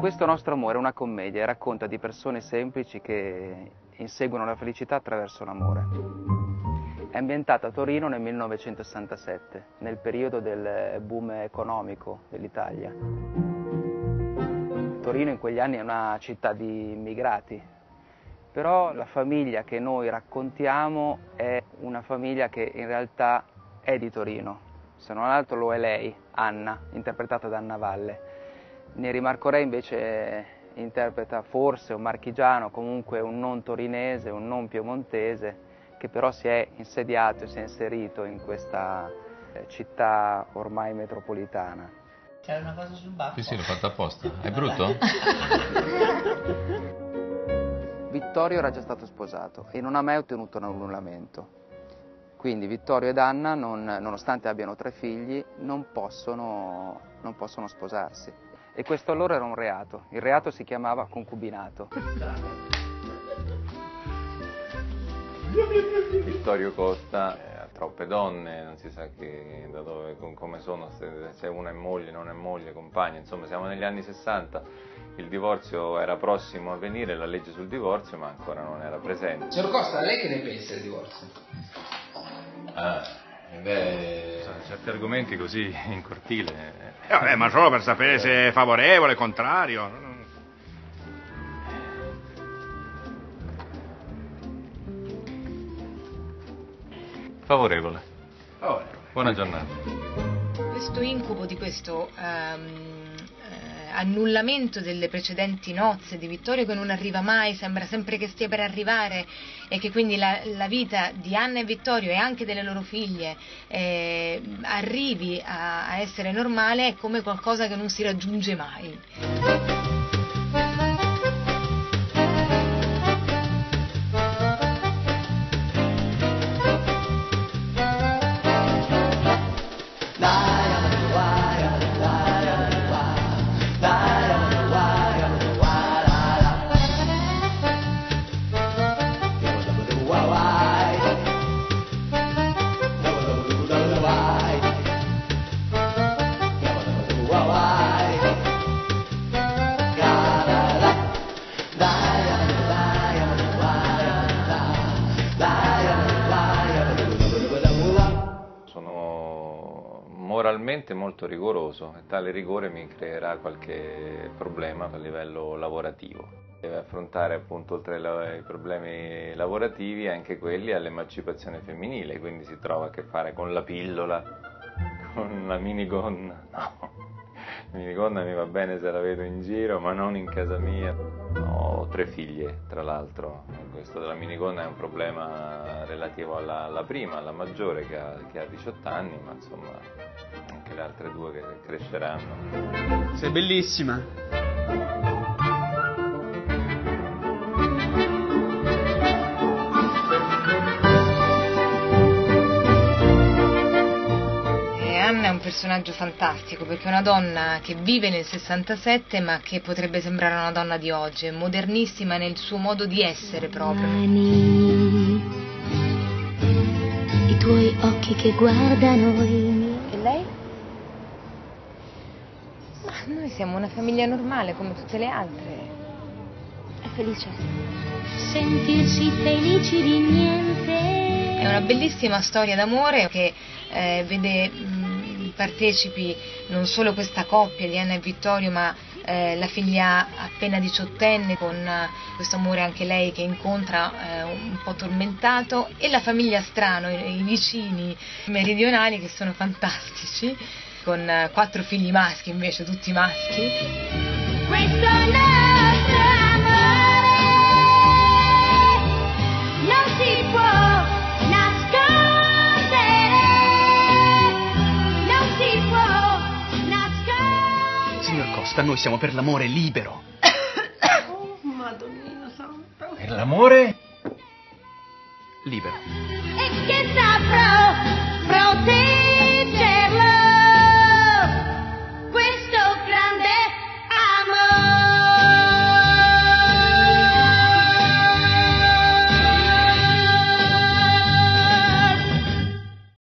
Questo nostro amore è una commedia e racconta di persone semplici che inseguono la felicità attraverso l'amore. È ambientata a Torino nel 1967, nel periodo del boom economico dell'Italia. Torino in quegli anni è una città di immigrati, però la famiglia che noi raccontiamo è una famiglia che in realtà è di Torino, se non altro lo è lei, Anna, interpretata da Anna Valle. Neri Marco Re invece interpreta forse un marchigiano, comunque un non torinese, un non piemontese, che però si è insediato e si è inserito in questa eh, città ormai metropolitana. C'era una cosa sul baffo? Sì, sì, l'ho fatta apposta. È brutto? Vittorio era già stato sposato e non ha mai ottenuto un annullamento. Quindi Vittorio ed Anna, non, nonostante abbiano tre figli, non possono, non possono sposarsi. E questo allora era un reato. Il reato si chiamava concubinato. Vittorio Costa eh, ha troppe donne, non si sa che, da dove, con, come sono, se, se una è moglie, non è moglie, compagna, insomma siamo negli anni 60, il divorzio era prossimo a venire, la legge sul divorzio, ma ancora non era presente. Signor Costa, lei che ne pensa del divorzio? Ah, beh, certi argomenti così in cortile. Eh, vabbè, ma solo per sapere se è favorevole, contrario. Favorevole. Favorevole. Buona giornata. Questo incubo di questo eh, annullamento delle precedenti nozze di Vittorio che non arriva mai, sembra sempre che stia per arrivare e che quindi la, la vita di Anna e Vittorio e anche delle loro figlie eh, arrivi a, a essere normale è come qualcosa che non si raggiunge mai. Moralmente molto rigoroso e tale rigore mi creerà qualche problema a livello lavorativo. Deve affrontare appunto oltre ai problemi lavorativi anche quelli all'emancipazione femminile, quindi si trova a che fare con la pillola, con la minigonna. No, minigonna mi va bene se la vedo in giro, ma non in casa mia. Ho tre figlie, tra l'altro. Questo della minigonna è un problema relativo alla, alla prima, alla maggiore che ha, che ha 18 anni, ma insomma anche le altre due che cresceranno. Sei bellissima. Personaggio fantastico perché è una donna che vive nel 67 ma che potrebbe sembrare una donna di oggi, è modernissima nel suo modo di essere proprio. Mani, i tuoi occhi che guardano i miei. E lei? Ma noi siamo una famiglia normale come tutte le altre. È felice. Sentirsi felici di niente. È una bellissima storia d'amore che eh, vede mh, partecipi non solo questa coppia di Anna e Vittorio, ma eh, la figlia appena diciottenne con eh, questo amore anche lei che incontra eh, un po' tormentato e la famiglia strano, i, i vicini meridionali che sono fantastici, con eh, quattro figli maschi invece, tutti maschi. Costa, noi siamo per l'amore libero. Oh, Madonnina santa. E l'amore? Libero. E che saprò